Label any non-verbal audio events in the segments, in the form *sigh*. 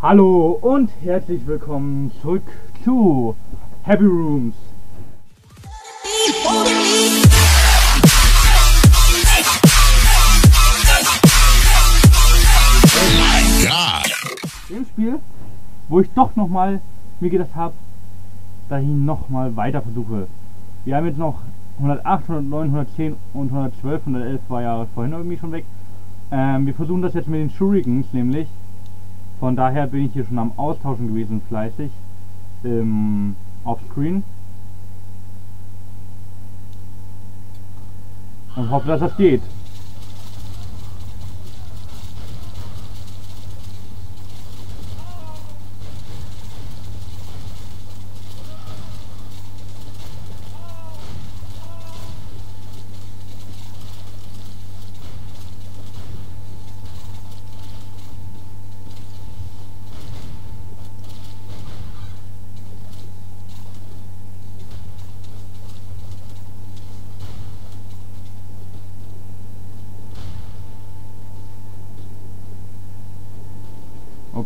Hallo und herzlich willkommen zurück zu Happy Rooms. Dem Spiel, wo ich doch nochmal mir gedacht habe, dass ich nochmal weiter versuche. Wir haben jetzt noch 108, 109, 110 und 112, 111 war ja vorhin irgendwie schon weg. Ähm, wir versuchen das jetzt mit den Shurikens nämlich. Von daher bin ich hier schon am Austauschen gewesen, fleißig. Ähm, auf Screen. Und hoffe, dass das geht.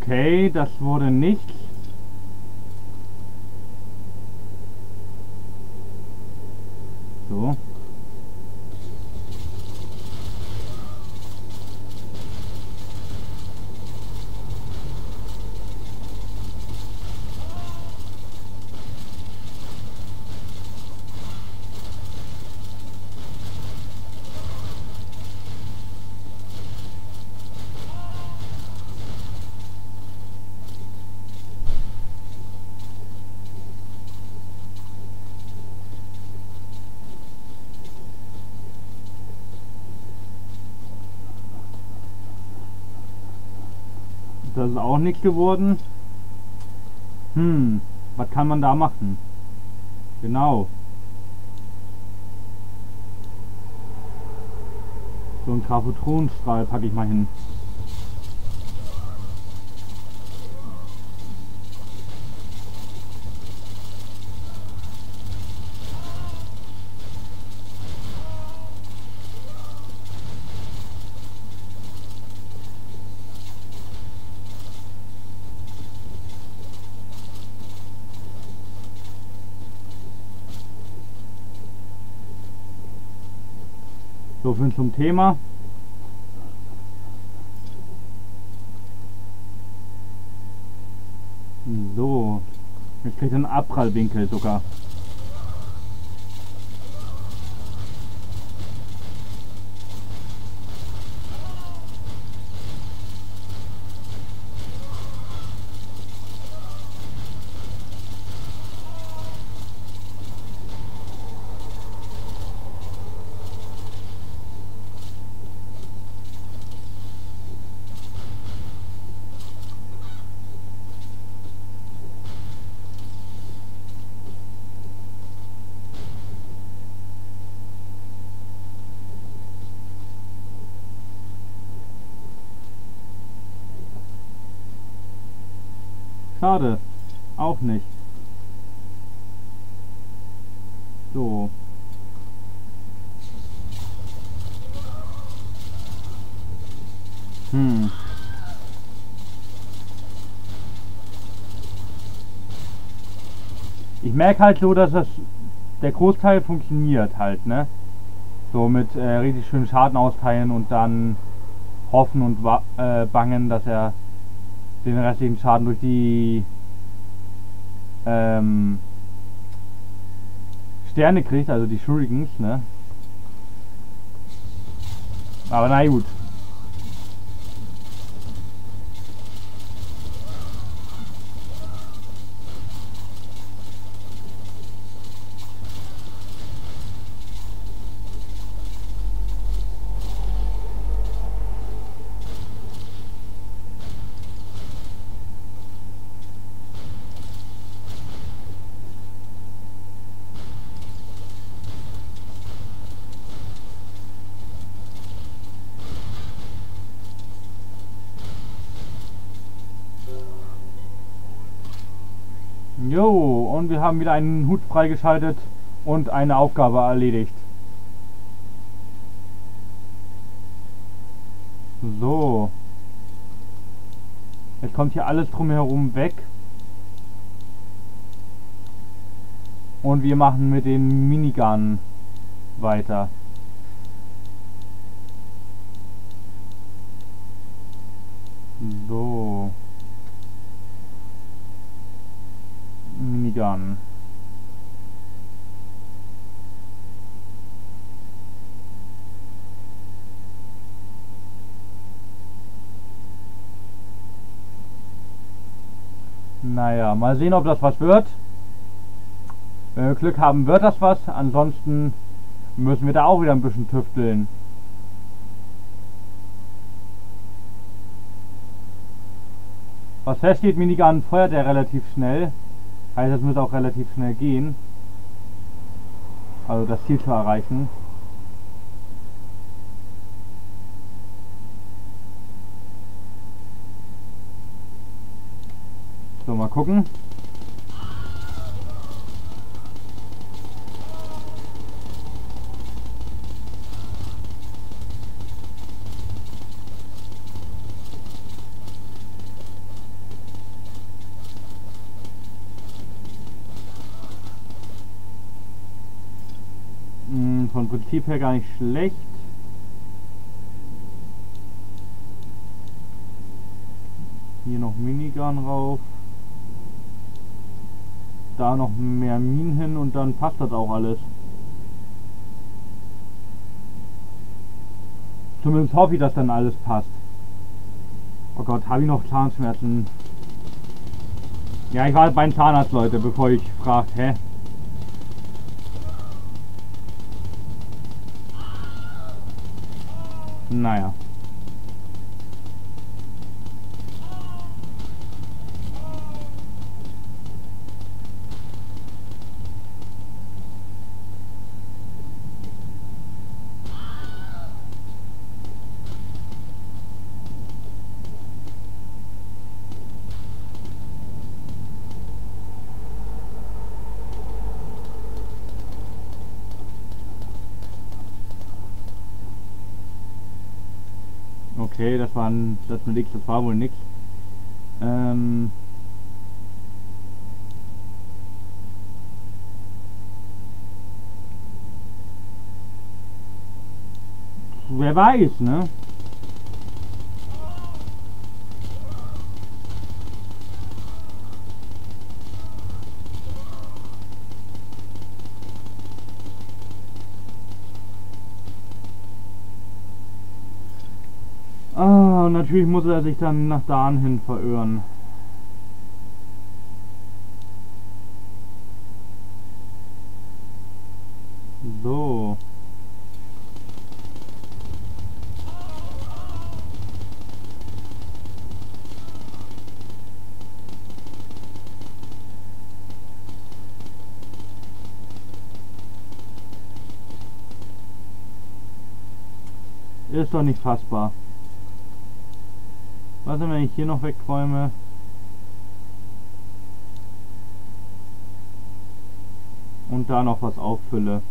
Okay, das wurde nichts. So. Das ist auch nichts geworden. Hm, was kann man da machen? Genau. So ein Grafotronstrahl packe ich mal hin. So zum Thema. So, jetzt kriegt er einen Abprallwinkel sogar. Schade. Auch nicht. So. Hm. Ich merke halt so, dass das der Großteil funktioniert halt, ne? So mit äh, richtig schön Schaden austeilen und dann hoffen und äh, bangen, dass er den restlichen Schaden durch die ähm, Sterne kriegt, also die Shurikens, ne? Aber na gut. Jo, und wir haben wieder einen Hut freigeschaltet und eine Aufgabe erledigt. So. Jetzt kommt hier alles drumherum weg. Und wir machen mit den Minigun weiter. So. Minigun. Naja, mal sehen, ob das was wird. Wenn wir Glück haben, wird das was. Ansonsten müssen wir da auch wieder ein bisschen tüfteln. Was feststeht, Minigun feuert er relativ schnell. Heißt, es muss auch relativ schnell gehen. Also das Ziel zu erreichen. Gucken. Hm, Vom Prinzip her gar nicht schlecht. Hier noch Minigun rauf. Da noch mehr Minen hin und dann passt das auch alles. Zumindest hoffe ich, dass dann alles passt. Oh Gott, habe ich noch Zahnschmerzen? Ja, ich war beim Zahnarzt, Leute, bevor ich fragt, hä? Naja. Ein, das mit X, das war wohl nix. Ähm Wer weiß, ne? Natürlich muss er sich dann nach Dahn hin verirren. So. Ist doch nicht fassbar. Was denn, wenn ich hier noch wegräume? Und da noch was auffülle.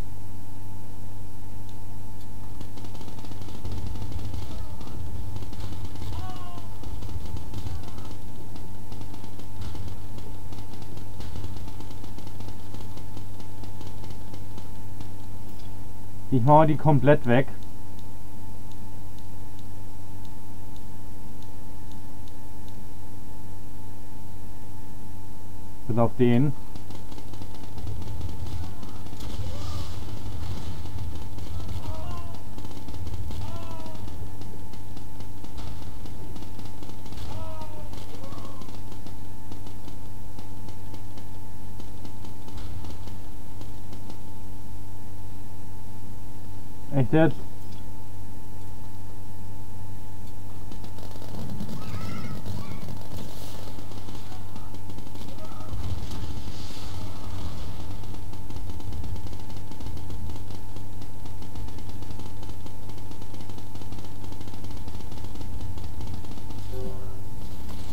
Ich mache die komplett weg. Auf den. Echt jetzt?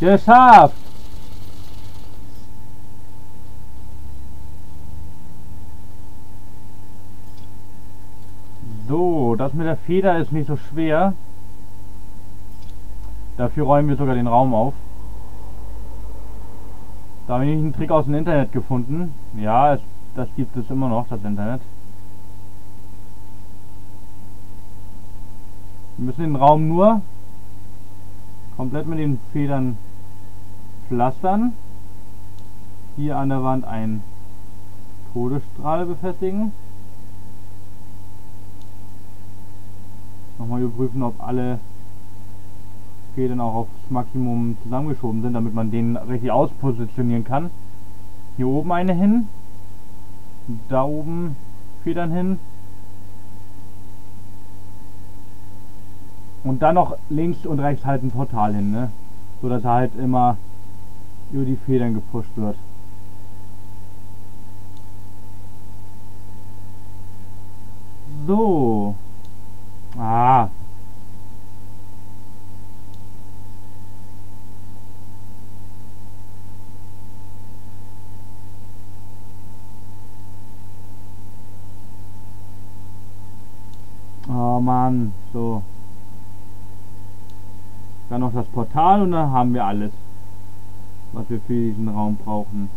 Geschafft! So, das mit der Feder ist nicht so schwer. Dafür räumen wir sogar den Raum auf. Da habe ich einen Trick aus dem Internet gefunden. Ja, es, das gibt es immer noch, das Internet. Wir müssen den Raum nur komplett mit den Federn pflastern. Hier an der Wand ein Todesstrahl befestigen. Nochmal überprüfen, ob alle Federn auch aufs Maximum zusammengeschoben sind, damit man den richtig auspositionieren kann. Hier oben eine hin. Da oben Federn hin. Und dann noch links und rechts halt ein Portal hin, ne? So dass er halt immer über die Federn gepusht wird. So. Ah. Oh Mann, so. Dann noch das Portal und dann haben wir alles, was wir für diesen Raum brauchen.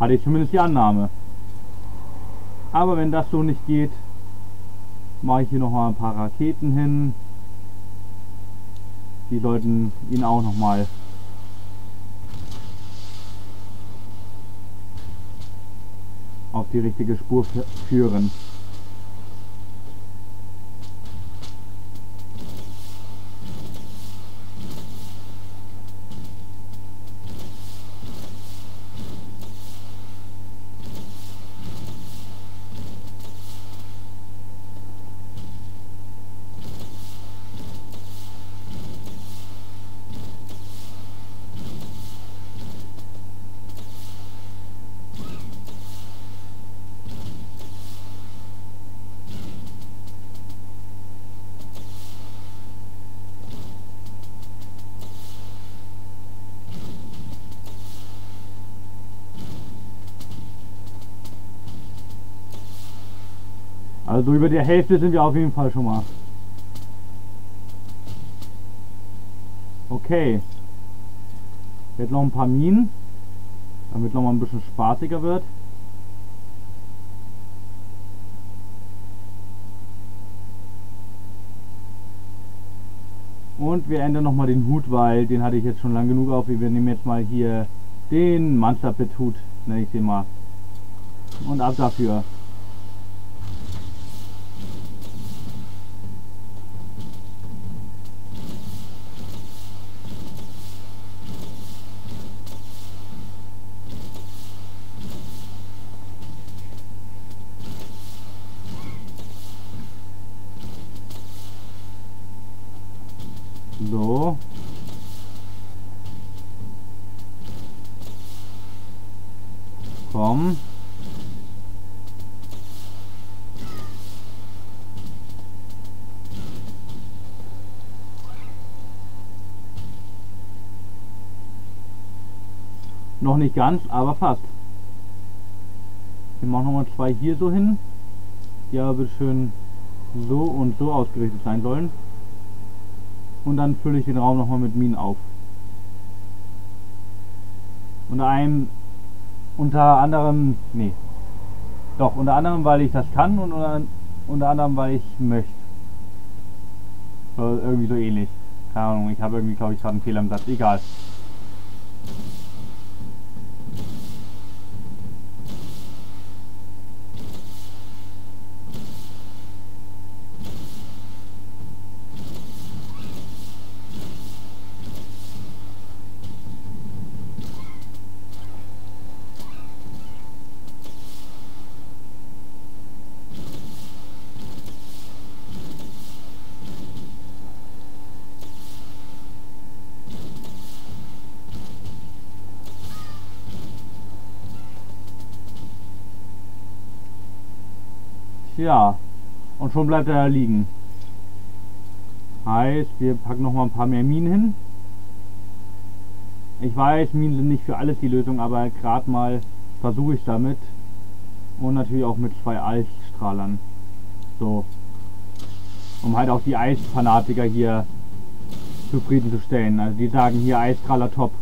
Hatte ich zumindest die Annahme. Aber wenn das so nicht geht, mache ich hier noch mal ein paar Raketen hin. Die sollten ihn auch noch mal auf die richtige Spur führen. Also über der Hälfte sind wir auf jeden Fall schon mal. Okay. Jetzt noch ein paar Minen, damit noch mal ein bisschen spaßiger wird. Und wir ändern noch mal den Hut, weil den hatte ich jetzt schon lang genug auf. Wir nehmen jetzt mal hier den Monster Pit Hut, nenne ich den mal. Und ab dafür. So. Komm. Noch nicht ganz, aber fast. Wir machen nochmal zwei hier so hin, die aber schön so und so ausgerichtet sein sollen und dann fülle ich den Raum nochmal mit Minen auf. Unter einem, unter anderem, nee, doch, unter anderem, weil ich das kann und unter, unter anderem, weil ich möchte. So, irgendwie so ähnlich. Keine Ahnung, ich habe irgendwie, glaube ich, gerade einen Fehler im Satz. Egal. Ja. Und schon bleibt er liegen. Heißt, wir packen noch mal ein paar mehr Minen hin. Ich weiß, Minen sind nicht für alles die Lösung, aber gerade mal versuche ich damit. Und natürlich auch mit zwei Eisstrahlern. So. Um halt auch die Eisfanatiker hier zufriedenzustellen. Also die sagen hier Eisstrahler top.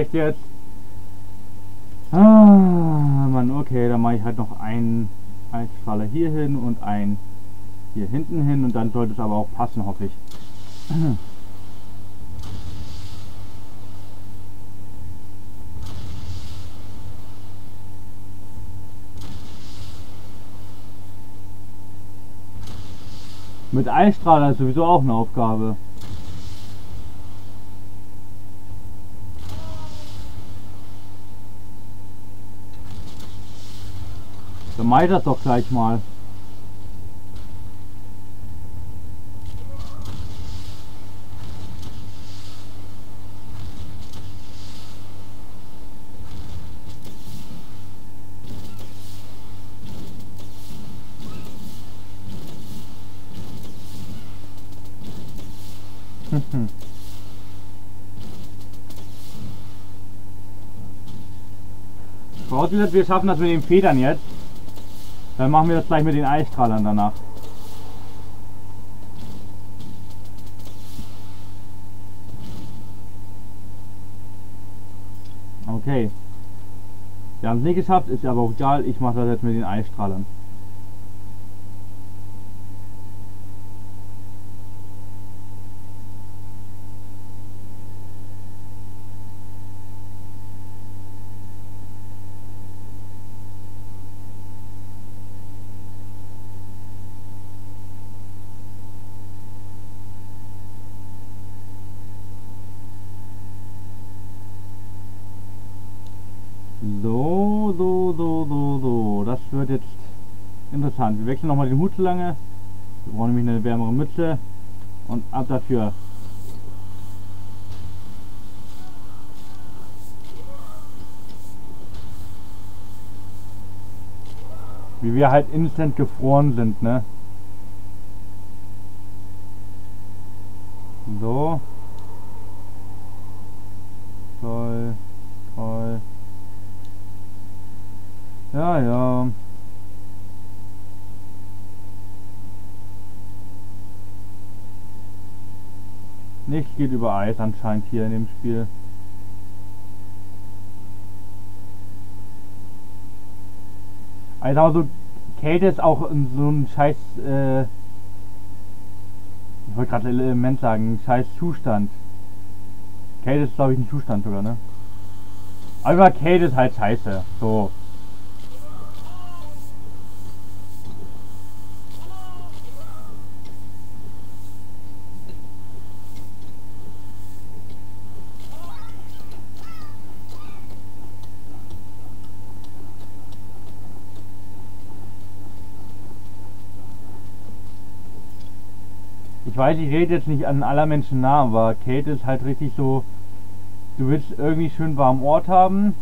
Echt jetzt? Ah, Mann, okay, dann mache ich halt noch einen Eisstrahler hier hin und einen hier hinten hin und dann sollte es aber auch passen, hoffe ich. Mit Eisstrahler ist sowieso auch eine Aufgabe. Vermeid das doch gleich mal. *laughs* Vorausgesetzt, wir schaffen das mit den Federn jetzt. Dann machen wir das gleich mit den Eisstrahlern danach. Okay. Wir haben es nicht geschafft, ist aber auch egal. Ich mache das jetzt mit den Eisstrahlern. So, so, so, so, so. Das wird jetzt interessant. Wir wechseln nochmal den Hut zu lange. Wir brauchen nämlich eine wärmere Mütze. Und ab dafür. Wie wir halt instant gefroren sind, ne? So. Toll. Toll. Ja, ja. Nichts geht über Eis anscheinend hier in dem Spiel. Also, also Kälte ist auch so ein scheiß, äh, ich wollte gerade Element sagen, ein scheiß Zustand. Kälte ist glaube ich ein Zustand sogar, ne? Aber Kälte ist halt scheiße. So. Weiß, ich rede jetzt nicht an aller Menschen nah, aber Kälte ist halt richtig so, du willst irgendwie schön warmen Ort haben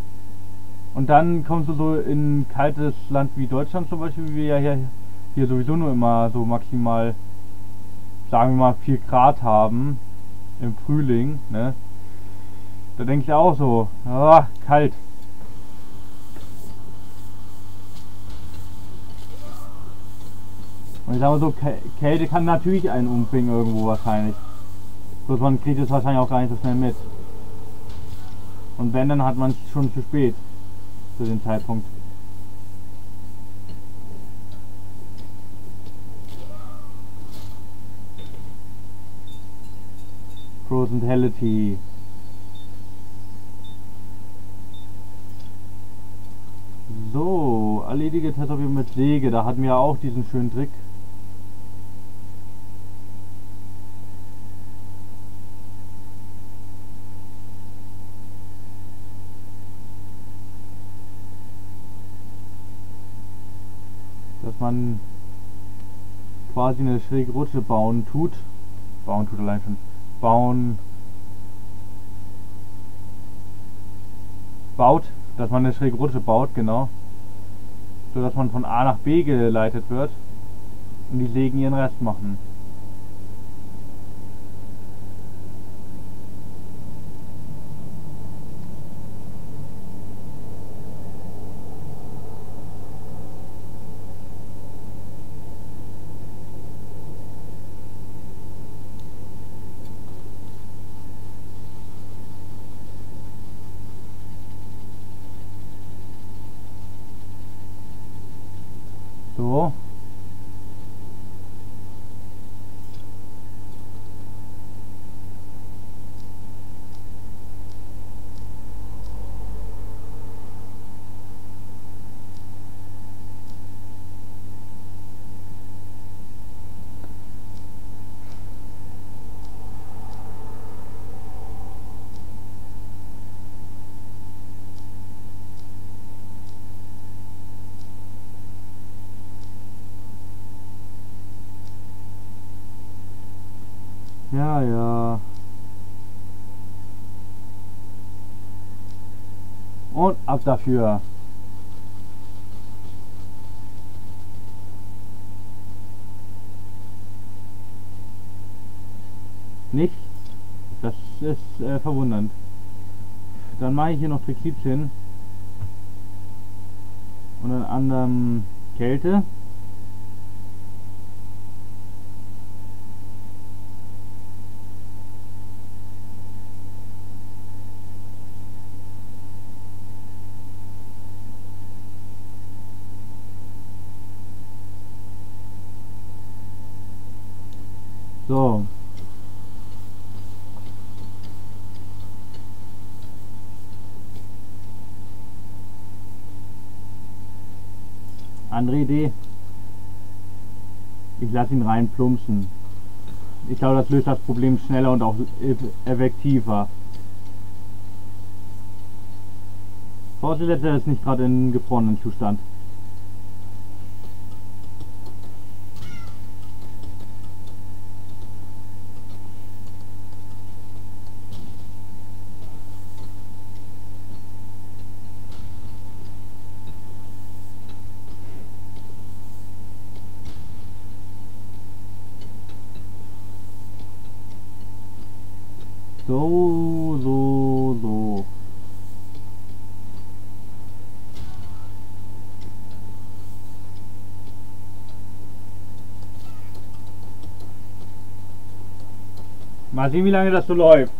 und dann kommst du so in ein kaltes Land wie Deutschland zum Beispiel, wie wir ja hier, hier sowieso nur immer so maximal, sagen wir mal 4 Grad haben im Frühling, ne? Da denke ich auch so, ah, kalt. Und ich sag mal so, Kälte kann natürlich einen umbringen irgendwo wahrscheinlich. Bloß man kriegt es wahrscheinlich auch gar nicht so schnell mit. Und wenn, dann hat man es schon zu spät. Zu dem Zeitpunkt. Frozentality. So, erledige Tätowierung mit Säge. Da hatten wir auch diesen schönen Trick. Quasi eine schräge Rutsche bauen tut. Bauen tut allein schon. Bauen. Baut dass man eine schräge Rutsche baut, genau. So dass man von A nach B geleitet wird und die Sägen ihren Rest machen. So. Ja, ja. Und ab dafür. Nicht? Das ist äh, verwundernd. Dann mache ich hier noch Triclipschen. Und einen anderen Kälte. So. Andere Idee. Ich lasse ihn rein plumpsen. Ich glaube, das löst das Problem schneller und auch effektiver. Vorsicht, er ist nicht gerade in gefrorenen Zustand. So. Mal sehen, wie lange das so läuft.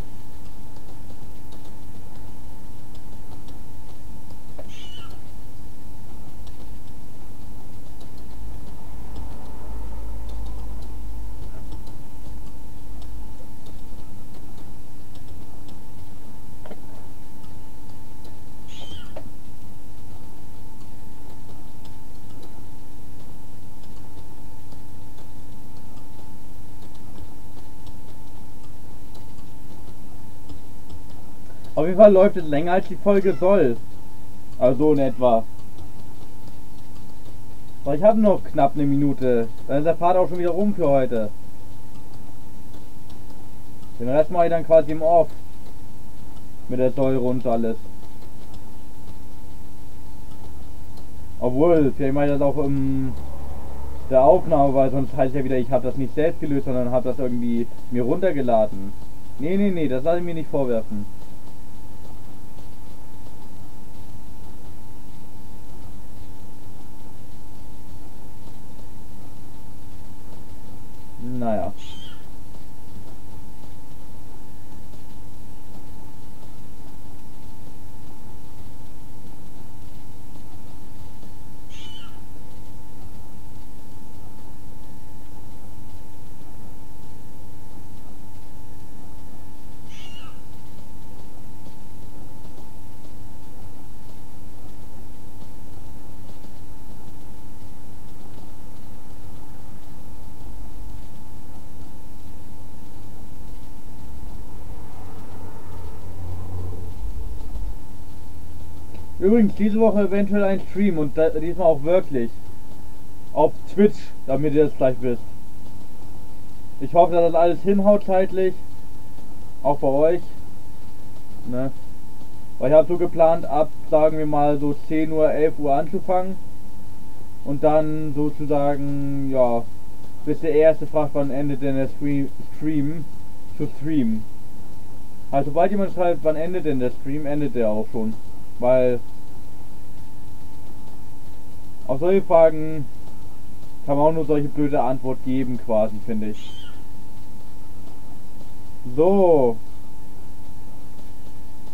Fall läuft es länger als die Folge soll. Also in etwa. Aber ich habe noch knapp eine Minute. Dann ist der Part auch schon wieder rum für heute. Den Rest mache ich dann quasi im Off. Mit der Säure und alles. Obwohl, vielleicht mache ich das auch im der Aufnahme, weil sonst heißt ja wieder, ich habe das nicht selbst gelöst, sondern habe das irgendwie mir runtergeladen. Nee, nee, nee, das lasse ich mir nicht vorwerfen. Naja. Übrigens, diese Woche eventuell ein Stream und da, diesmal auch wirklich. Auf Twitch, damit ihr es gleich wisst. Ich hoffe, dass das alles hinhaut zeitlich. Auch bei euch. Ne? Weil ich habe so geplant, ab, sagen wir mal, so 10 Uhr, 11 Uhr anzufangen. Und dann sozusagen, ja, bis der erste fragt, wann endet denn der Stream, Stream zu streamen. Also sobald jemand schreibt, wann endet denn der Stream, endet der auch schon. Weil auf solche Fragen kann man auch nur solche blöde Antwort geben quasi, finde ich. So.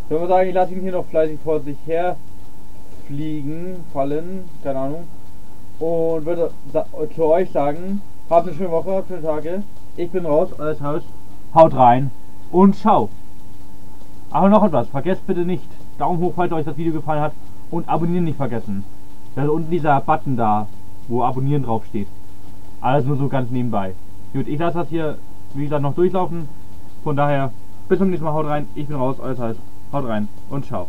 Ich würde sagen, ich lasse ihn hier noch fleißig vor sich her fliegen, fallen, keine Ahnung. Und würde zu euch sagen, habt eine schöne Woche, schöne Tage. Ich bin raus, alles Haus. Haut rein und ciao. Aber noch etwas, vergesst bitte nicht, Daumen hoch, falls euch das Video gefallen hat und abonnieren nicht vergessen. Da ist unten dieser Button da, wo abonnieren drauf steht. Alles nur so ganz nebenbei. Gut, ich lasse das hier, wie gesagt, noch durchlaufen. Von daher, bis zum nächsten Mal, haut rein, ich bin raus, alles heißt, haut rein und ciao.